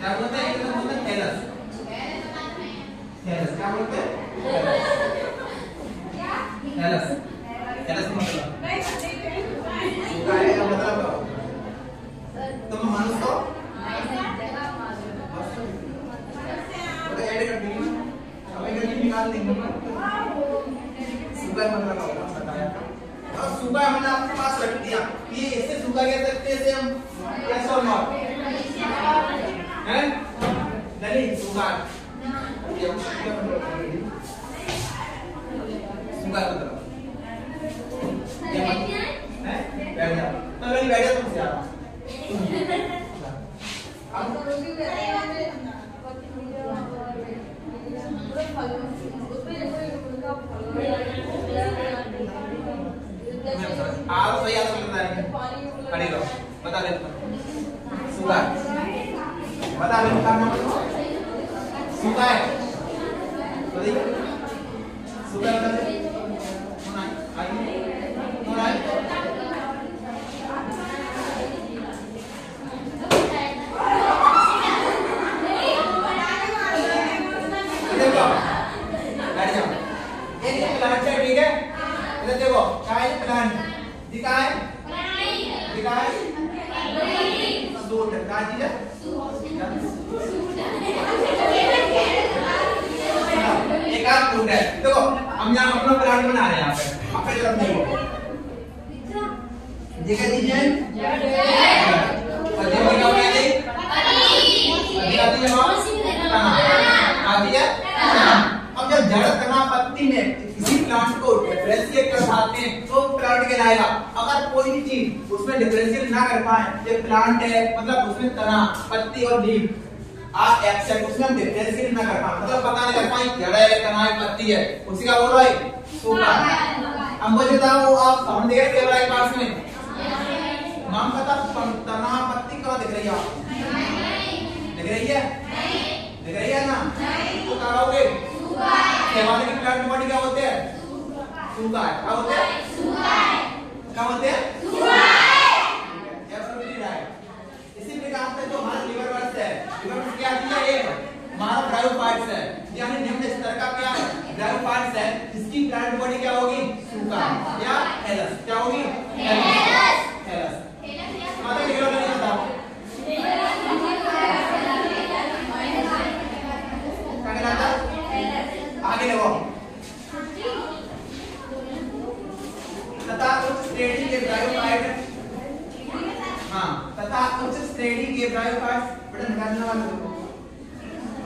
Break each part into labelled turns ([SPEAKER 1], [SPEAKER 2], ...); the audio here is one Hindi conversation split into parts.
[SPEAKER 1] क्या बोलते हैं? एक बोलते हैं थैलस थैलस क्या बोलते हैं? थैलस थैलस मतलब? मतलब तुम सुबह सुबह हमने आपके पास रख दिया। ये ऐसे सुबह कह सकते हैं हम यस और नॉट हैं नहीं सुबह ये हम सुबह मतलब सुबह मतलब ये मत हैं बैठ जा तो नहीं बैठ जा तुम से अब आप सही आंसर बता रहे हैं खड़ी रहो बता दे सुबह बता दे का नाम सुबह है बताइए सुबह बता दे कौन आए आइए कौन आए देखो बैठ जाओ ये देखो प्लांट है ठीक है इधर देखो क्या है प्लांट दिखा है दिखा है सूट चीज़ है एक आध फ्रूट है देखो हम यहाँ अपना प्लांट बना रहे हैं यहाँ दीजिए। क्या आती है आती है? अब जब जड़ तना पत्ती में किसी प्लांट को डिफरेंशिएट कर पाते हैं तो प्लांट कहलाएगा अगर कोई भी चीज़ उसमें डिफरेंशिएट ना कर पाए ये प्लांट है मतलब उसमें तना पत्ती और लीफ आप एक्सेप्ट उसमें हम डिफरेंशिएट ना कर पाए। मतलब पता नहीं कर पाए जड़ है तना है पत्ती है। उसी का बोल रहा है? सूखा अब मुझे बताओ आप समझ गए केवल एक पास में। नाम पता तना पत्ती कहाँ दिख रही है आपको? दिख रही है? दिख रही है ना? तो कहाँ रहोगे केवाले की प्लांट बॉडी क्या होते हैं? है क्या होते हैं? क्या होते हैं. इसी प्रकार से जो हमारा लिवर वर्स है लिवर वर्स क्या है? हमारा ड्राइव पार्ट्स है। यानी निम्न स्तर का क्या है? ड्राइव पार्ट्स है। जिसकी प्लांट बॉडी क्या होगी? सूखा। या हेलस क्या होगी? हेलस हेलस माता लिवर नहीं बताओ आगे देखो। तथा उच्च श्रेणी के ब्रायोफाइट हाँ तथा उच्च श्रेणी के ब्रायोफाइट बटन निकालने वाले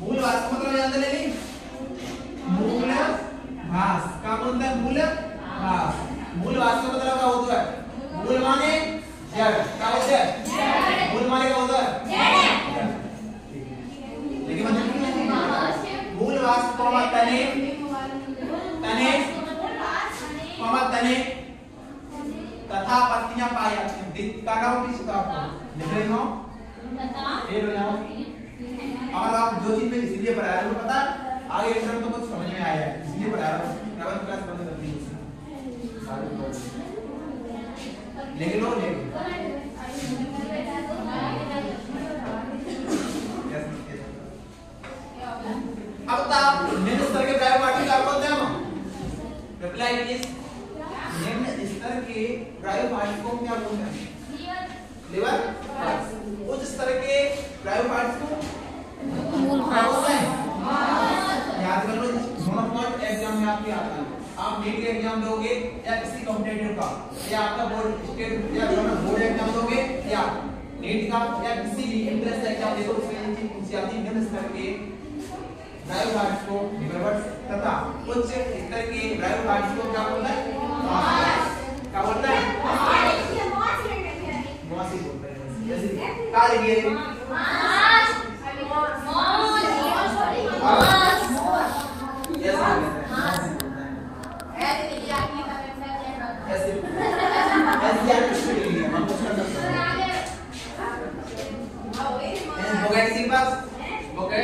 [SPEAKER 1] मूलवास का मतलब जानते नहीं मूल भास का बोलता है मूल भास मूलवास का मतलब क्या होता है मूल माने जड़ क्या होता है मूल माने क्या होता है लेकिन मतलब मूलवास कौमा तने तने कौमा तने तथा पत्तियां पाई जाती हैं दिख का नाम किस का लिख रहे हो ये हो और आप जो चीज़ में इसलिए पढ़ा रहे हो, पता आगे इंटर तो कुछ समझ में आया इसलिए पढ़ा रहा हूँ। सेवन क्लास बंद कर दी लिख लो लिख अब तक निम्न स्तर के बायोपार्टिकल क्या बोलते हैं हम रिप्लाई इज़ निम्न स्तर के बायोपार्टिकल को क्या बोलते हैं लिवर उच्च स्तर के बायोपार्टिकल को
[SPEAKER 2] मूल
[SPEAKER 1] क्या
[SPEAKER 2] भास
[SPEAKER 1] बोलते हैं याद कर लो दोनों पॉइंट एग्ज़ाम में आपके आता है आप नीट के एग्ज़ाम दोगे या किसी कॉम्पिटिटिव का? या आपका बोर्ड स्टेट या बोर्ड एग्ज़ाम दोगे? या नीट का? या किसी भी एंट्रेंस एग्ज़ाम देखो उसमें है निम्न स्तर के बायोपार्टिकल को लिवर तथा उच्च स्तर के बायोपार्टिकल को क्या बोलता है? क्या बोलता है? मौसी बोलते हैं जैसे क्या लिखिए ऐसे ऐसे यार कुछ भी नहीं है हम कुछ कर सकते हैं हो गया किसी के पास हो गया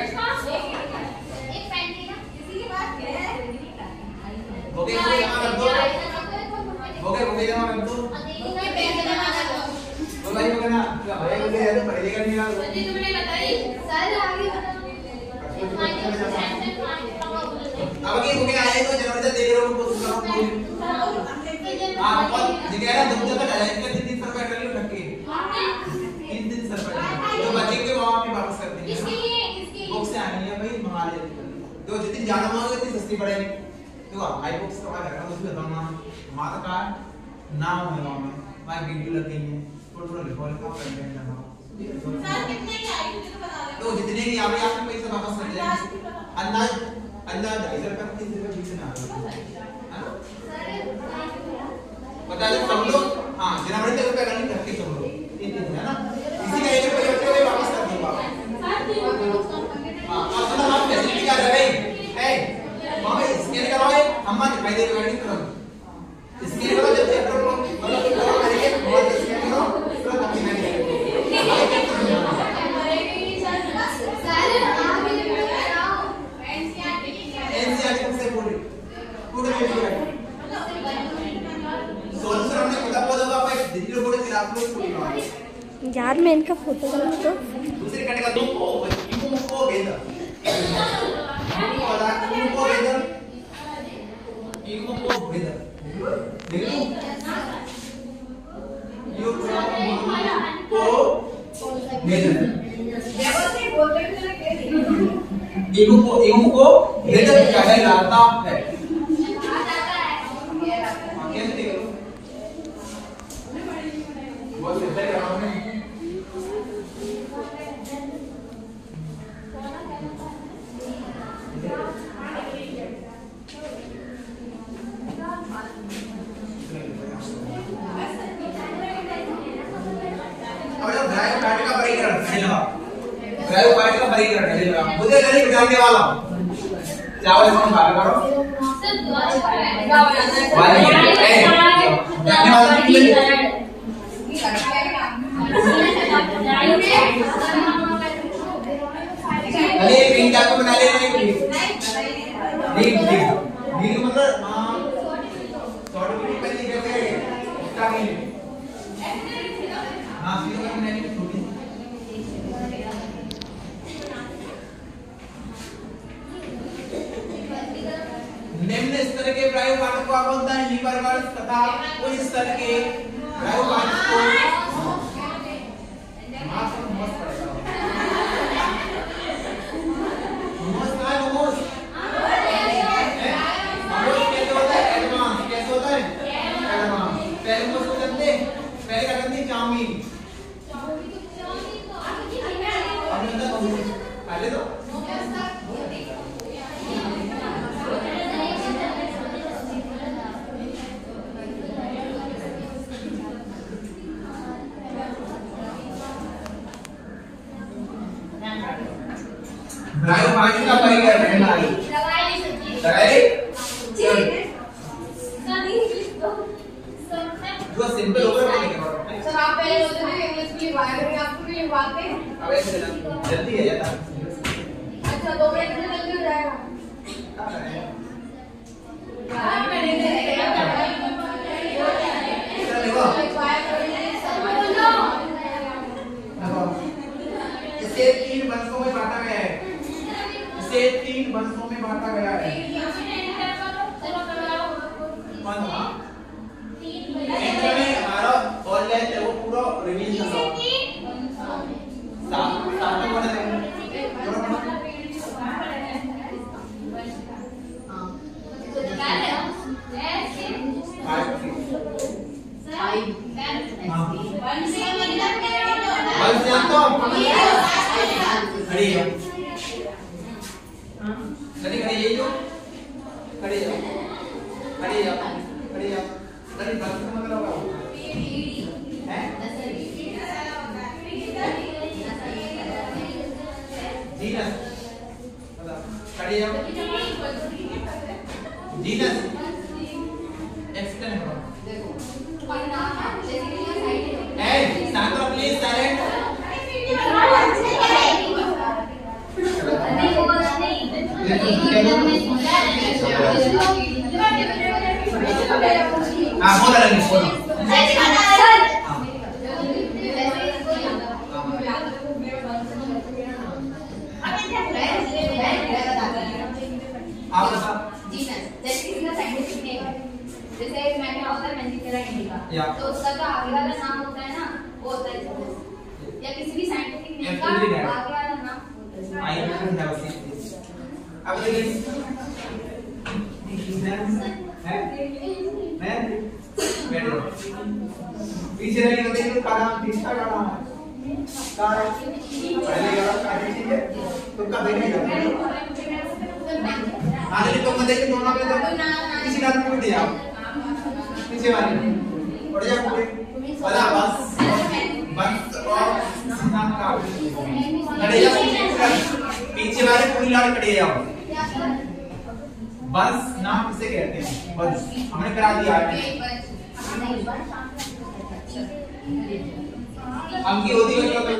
[SPEAKER 1] हो गया कोई जमा कर दो। हो गया कोई जमा कर दो। तो भाई हो। गया ना। भाई बोले यार पढ़ेगा नहीं यार। अब ये हो गया आए तो से दे रहे हो उनको सुना पूरी हाँ। और जिगरा दो दो का डाला इसका तीन सौ रुपए कर लो ठक्के तीन तीन सौ रुपए जो बचेंगे वो आप ही वापस कर देंगे बुक से आनी है भाई मंगा ले तो जितनी ज़्यादा मांगोगे उतनी सस्ती पड़ेगी। देखो आई का क्या उसमें बताऊँगा माता का नाम है वहाँ में वहाँ वीडियो लग गई है थोड़ा थोड़ा लिखो लिखो कंटेंट लगाओ तो जितने की आप आपके पैसे वापस कर जाएँगे अंदाज अंदाज ढाई सौ रुपये तीन सौ रुपये बीच में आ है? बता दे सब लोग हाँ जनवरी तक रुपये करनी धक्के सब लोग। है ना? इसी का एक रुपये बचे हुए वापस कर दूँगा हाँ अब मतलब आप फैसिलिटी क्या कर रहे हैं ए मामा स्कैन कराओ हम मत दिखाई दे वेडिंग करो स्कैन करो जब चेक करो मतलब करो करेंगे बहुत स्कैन करो फिर कॉपी करेंगे एनसीआर बुक से पूरी पूरी एनसीआर सोल्यूशन हमने खुदा बोला होगा भाई डिजिटल बोर्ड के आप लोग पूरी करो
[SPEAKER 2] यार मैं इनका फ़ोटो करूँ तो
[SPEAKER 1] दूसरी कट का दो को इनको को गेंदा इनको वाला इनको गेंदा इनको को गेंदा देखो यो को गेंदा इनको को इनको को गेंदा कहलाता है हाँ, कैसे करो बहुत सिंपल है हमने अब जो ड्राइव पार्टी का परिकरण है ना पार्टी का कर है ना मुझे नहीं जानने वाला चावल कौन बाहर करो। वाले ए जानने वाला नहीं अरे ग्रीन का तो बना ले नहीं ग्रीन ग्रीन ग्रीन मतलब हाँ शॉर्ट वीडियो पहले कहते हैं उसका नहीं हाँ सीधे करके नहीं छोटी निम्न स्तर के प्रायोग पाठ को वर्ग तथा उच्च स्तर के को माफ़ करो मस्त पड़ेगा नमस्कार नमोस नमोस कैसे होता है एडवांस कैसे होता है एडवांस पहले नमोस को जानते हैं? पहले क्या करते हैं चाउमीन अब ये होता है पहले तो ब्रायो पानी का परिकर है ना लगाए जो सिंपल होगा वो नहीं
[SPEAKER 3] सर आप पहले बोलते थे इंग्लिश की बायोग्राफी आपको भी बात है
[SPEAKER 1] अब ऐसे जल्दी है ज़्यादा
[SPEAKER 3] अच्छा दो मिनट में जल्दी हो जाएगा करेंगे
[SPEAKER 1] चलो देखो देखो इसे तीन वंशों में बांटा गया है इसे तीन वंशों में बांटा गया है। कौन था इंद्र में। हमारा ऑल लेंथ है वो पूरा रिवील कर दो सात सात में बना देंगे पूरा गाड़ी आओ जीनस एक्सप्लेन करो देखो परिणाम है लेकिन साइड है ए सांद्रा प्लीज़ साइलेंट हाँ बोला रही बोलो
[SPEAKER 3] तो उसका जो आगे वाला नाम होता है ना वो होता है या किसी भी साइंटिफिक नेम का आगे वाला नाम होता है।
[SPEAKER 1] I don't have a अब देखिए है है पीछे रहने देखिए का नाम तीसरा का नाम है कार पहले का कार ठीक है तुमका बैठे जाओ आगे तुम देखिए दोनों में तो किसी का नाम उठ जाओ पीछे वाले उठ जाओ बड़ा बस बस और नाम का खड़े जाओ पीछे वाले पूरी लाड़ खड़े जाओ बस नाम किसे कहते हैं बस हमने करा दिया है अंकी होती है